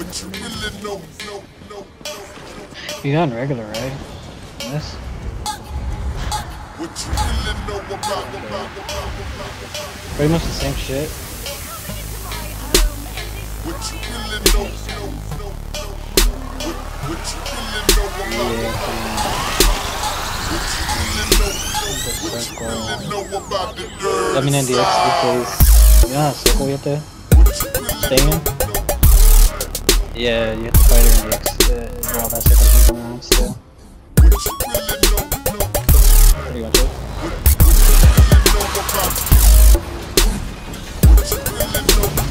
What you really know, no, no, You got on regular, right? Yes. What you really know about, about, about, Pretty much the same shit. What you really know, no, no, no, what, you really know about, what you really know, no, what you really know about the nerds. I mean, in the X plays. Yeah, circle you have to stay in. Yeah, you have to fight her in the while that circle thing coming around still. Pretty much it. what, you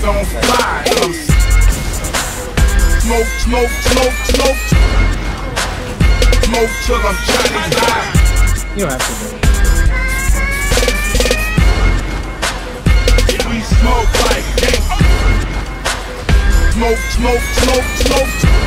don't fly. Smoke, smoke, smoke, smoke. Smoke till I'm Chinese high. You don't have to do it. We smoke like gangsta. Smoke, smoke, smoke, smoke.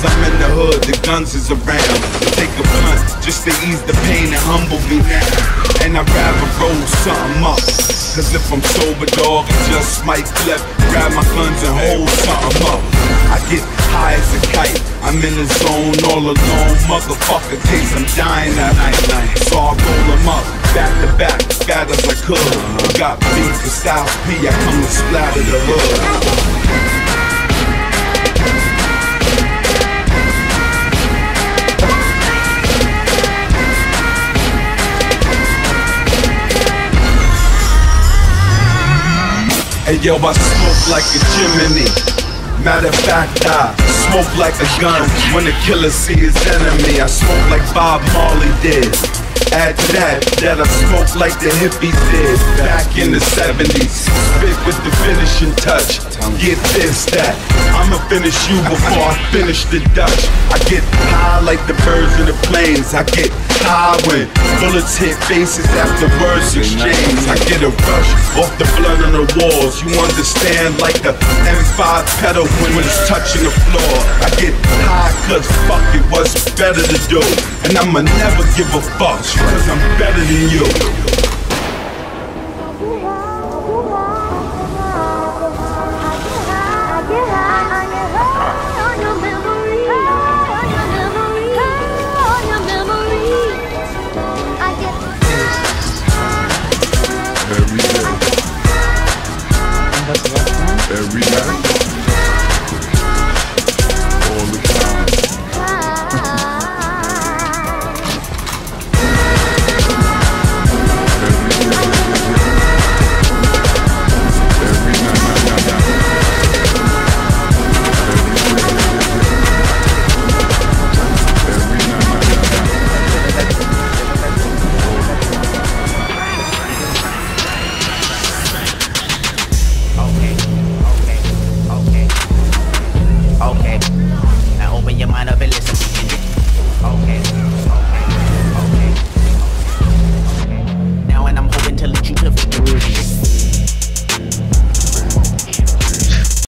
I'm in the hood, the guns is around. Take a blunt just to ease the pain and humble me now. And I'd rather roll something up. Cause if I'm sober, dog, I just might flip. Grab my guns and hold something up. I get high as a kite. I'm in the zone all alone. Motherfucker, case I'm dying that night. So I roll them up, back to back, bad as I could. Got beef for Styles P, I come to splatter the hood. Yo, I smoke like a chimney. Matter of fact, I smoke like a gun. When the killer see his enemy, I smoke like Bob Marley did. Add to that, that I smoke like the hippies did back in the 70s. Spit with the finishing touch. Get this, that. I'ma finish you before I finish the Dutch. I get high like the birds in the planes. I get high when bullets hit faces after words exchange. I get a rush off the blood on the walls. You understand, like the M5 pedal when it's touching the floor. I get high cause fuck it, what's better to do? And I'ma never give a fuck Cause I'm better than you Get high, get high, get high